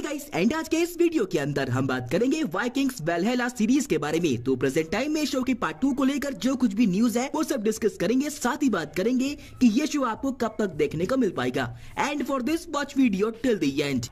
Guys and आज के इस वीडियो के अंदर हम बात करेंगे वाइकिंग्स वेलहेला सीरीज़ के बारे में। तो प्रेजेंट टाइम में शो के पार्ट टू को लेकर जो कुछ भी न्यूज़ है, वो सब डिस्कस करेंगे, साथ ही बात करेंगे कि ये शो आपको कब तक देखने को मिल पाएगा। And for this watch video till the end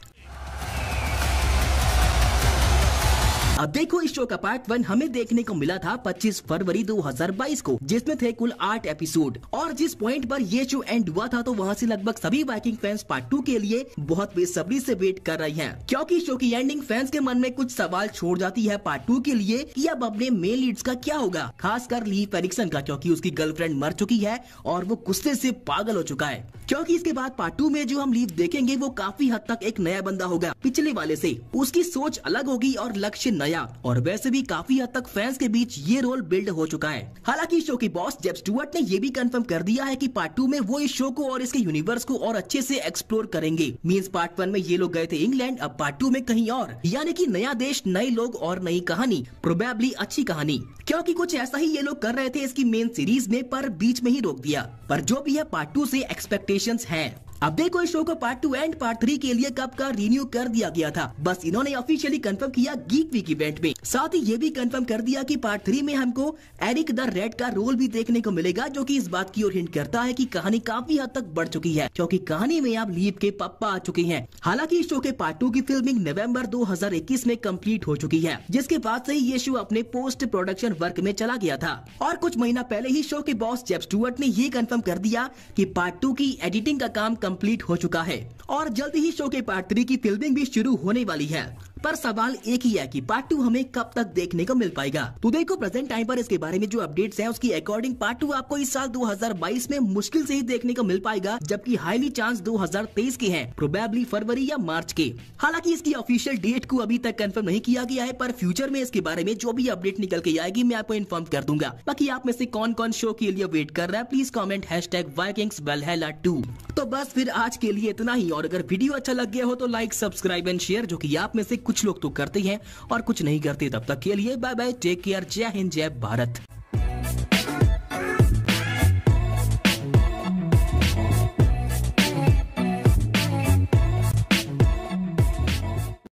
अब देखो इस शो का पार्ट वन हमें देखने को मिला था 25 फरवरी 2022 को, जिसमें थे कुल आठ एपिसोड और जिस पॉइंट पर ये शो एंड हुआ था तो वहाँ से लगभग सभी वाइकिंग फैंस पार्ट टू के लिए बहुत बेसब्री से वेट कर रही हैं। क्योंकि शो की एंडिंग फैंस के मन में कुछ सवाल छोड़ जाती है पार्ट टू के लिए कि अब अपने मेन लीड्स का क्या होगा, खासकर ली फेरिक्सन का, क्योंकि उसकी गर्लफ्रेंड मर चुकी है और वो गुस्से से पागल हो चुका है। क्योंकि इसके बाद पार्ट टू में जो हम लीव देखेंगे, वो काफ़ी हद तक एक नया बंदा होगा पिछले वाले से। उसकी सोच अलग होगी और लक्ष्य नया और वैसे भी काफ़ी हद तक फैंस के बीच ये रोल बिल्ड हो चुका है। हालाँकि शो की बॉस जेब स्टुअर्ट ने ये भी कंफर्म कर दिया है कि पार्ट टू में वो इस शो को और इसके यूनिवर्स को और अच्छे से एक्सप्लोर करेंगे। मीन्स पार्ट वन में ये लोग गए थे इंग्लैंड अब पार्ट टू में कहीं और। यानी कि नया देश नए लोग और नई कहानी प्रोबेबली अच्छी कहानी। क्योंकि कुछ ऐसा ही ये लोग कर रहे थे इसकी मेन सीरीज़ में, पर बीच में ही रोक दिया। पर जो भी है पार्ट टू से एक्सपेक्टेशंस हैं। अब देखो इस शो को part two and part three के लिए कब का रिन्यू कर दिया गया था। बस इन्होंने ऑफिशियली कंफर्म किया गीक वीक इवेंट में। साथ ही ये भी कंफर्म कर दिया कि पार्ट थ्री में हमको एरिक द रेड का रोल भी देखने को मिलेगा, जो कि इस बात की ओर हिंट करता है कि कहानी काफ़ी हद तक बढ़ चुकी है, क्योंकि कहानी में आप लीप के पप्पा आ चुके हैं। हालाँकि इस शो के पार्ट टू की फिल्मिंग हज़ार इक्कीस में कंप्लीट हो चुकी है, जिसके बाद से ही ये शो अपने पोस्ट प्रोडक्शन वर्क में चला गया था। और कुछ महीना पहले ही शो के बॉस जेब स्टुअर्ट ने ये कंफर्म कर दिया कि पार्ट टू की एडिटिंग का काम कंप्लीट हो चुका है, और जल्द ही शो के पार्ट थ्री की फिल्मिंग भी शुरू होने वाली है। पर सवाल एक ही है कि पार्ट टू हमें कब तक देखने को मिल पाएगा। तो देखो प्रेजेंट टाइम पर इसके बारे में जो अपडेट्स हैं, उसकी अकॉर्डिंग पार्ट टू आपको इस साल 2022 में मुश्किल से ही देखने को मिल पाएगा, जबकि हाईली चांस 2023 के हैं प्रोबेबली फरवरी या मार्च के। हालाँकि इसकी ऑफिशियल डेट को अभी तक कंफर्म नहीं किया गया है, पर फ्यूचर में इसके बारे में जो भी अपडेट निकल के आएगी, मैं आपको इन्फॉर्म कर दूँगा। बाकी आप में से कौन कौन शो के लिए वेट कर रहा है please comment hashtag two तो बस फिर आज के लिए इतना ही, और अगर वीडियो अच्छा लग गया हो तो लाइक सब्सक्राइब एंड शेयर जो की आप में से कुछ लोग तो करते हैं और कुछ नहीं करते तब तक के लिए बाय बाय टेक केयर जय हिंद, जय भारत।